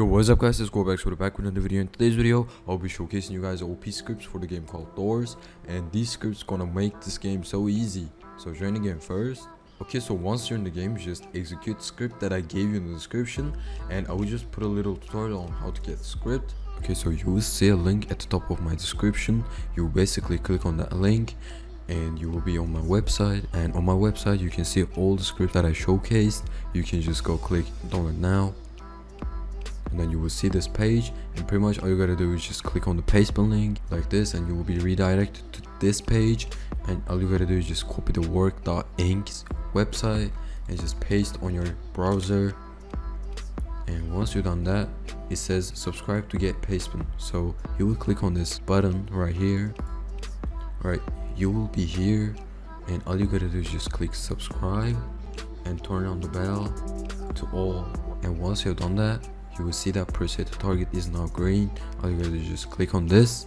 What is up guys, it's Gorbax with back with another video. In today's video, I'll be showcasing you guys OP scripts for the game called Doors. And these scripts gonna make this game so easy. So join the game first. Okay, so once you're in the game, just execute the script that I gave you in the description. And I will just put a little tutorial on how to get the script. Okay, so you will see a link at the top of my description. You basically click on that link and you will be on my website and on my website you can see all the scripts that I showcased you can just go click download now and then you will see this page and pretty much all you gotta do is just click on the paste link like this and you will be redirected to this page and all you gotta do is just copy the work.ink website and just paste on your browser. And once you've done that it says subscribe to get pastebin so you will click on this button right here. All right you will be here and all you gotta do is just click subscribe and turn on the bell to all. And once you've done that you will see that preset target is now green. All you gotta do is just click on this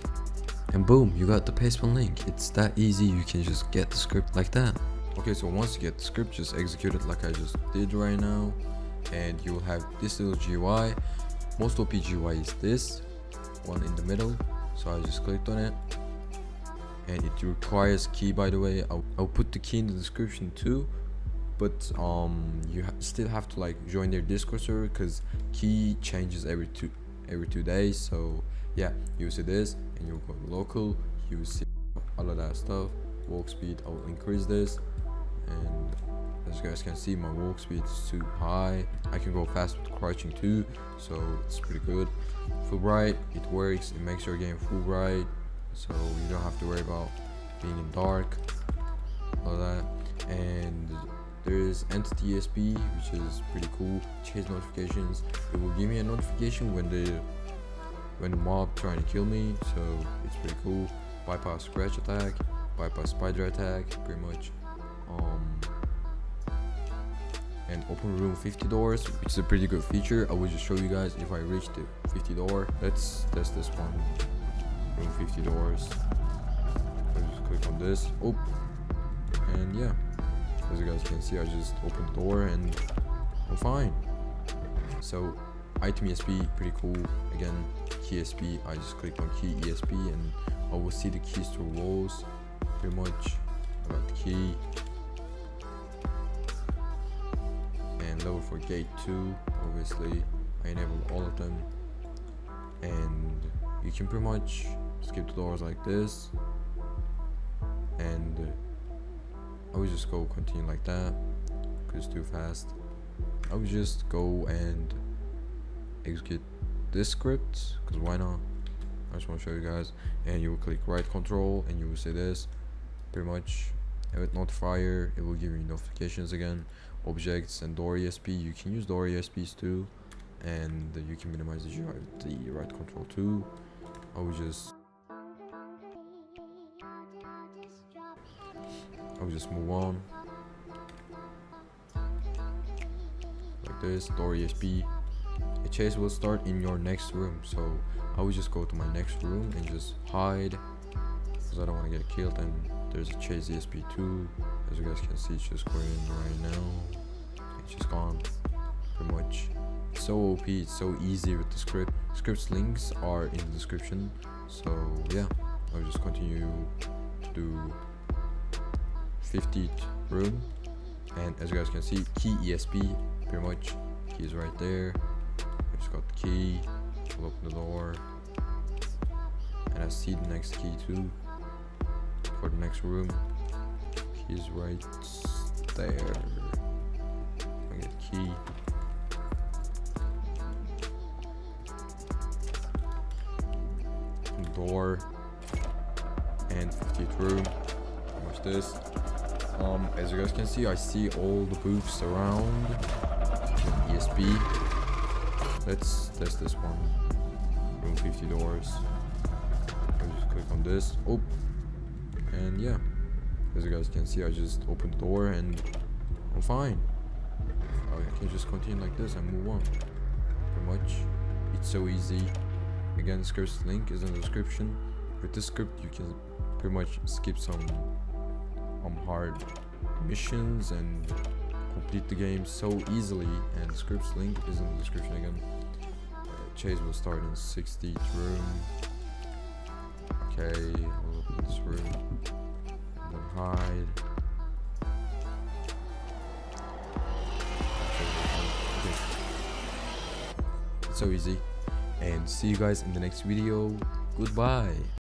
and boom you got the pastebin link. It's that easy you can just get the script like that. Okay so once you get the script just execute it like i just did right now and you will have this little gui most op gui is this one in the middle so i just clicked on it. And it requires key by the way. I'll, I'll put the key in the description too but um you ha still have to like join their discord server because key changes every two every two days. So yeah you see this and you'll go local you see all of that stuff. Walk speed i'll increase this. And as you guys can see my walk speed is too high. I can go fast with crouching too so it's pretty good. Full bright it works it makes your game full bright so you don't have to worry about being in dark all that. And there is entity ESP which is pretty cool. Chase notifications. It will give me a notification when the when the mob trying to kill me so it's pretty cool. Bypass scratch attack bypass spider attack pretty much. Um and open room 50 doors which is a pretty good feature. I will just show you guys if i reach the 50 door. Let's test this one. Room 50 doors. I just click on this. Oh and yeah as you guys can see I just opened the door and I'm fine. So item ESP pretty cool. Again key ESP I just click on key ESP and I will see the keys to walls pretty much. Got the key. And level for gate 2 obviously. I enabled all of them. And you can pretty much skip the doors like this. And I would just go continue like that because it's too fast. I would just go and execute this script because why not? I just want to show you guys. And you will click right control and you will see this. Pretty much with notifier it will give you notifications again. Objects and door ESP you can use door ESPs too. And you can minimize the right control too. I would just I would just move on. Like this door ESP a chase will start in your next room so I will just go to my next room and just hide. Because I don't want to get killed and there's a chase ESP too as you guys can see it's just going right now. It's just gone pretty much. So OP, it's so easy with the script. Scripts links are in the description. So yeah, I'll just continue to do 50th room. And as you guys can see, key ESP, pretty much, key is right there. I just got the key, pull open the door. And I see the next key too, for the next room. Key is right there. I get key. door and 50th room watch this um as you guys can see i see all the booths around. Esp let's test this one. Room 50 doors. I just click on this. Oh and yeah. As you guys can see i just opened the door and i'm fine. I can just continue like this and move on. Pretty much. It's so easy. Again, script's link is in the description. With this script, you can pretty much skip some um, hard missions and complete the game so easily. And script's link is in the description again. Uh, chase will start in 60th room. Okay, I'll open this room. And then hide. Okay. It's so easy. And see you guys in the next video. Goodbye.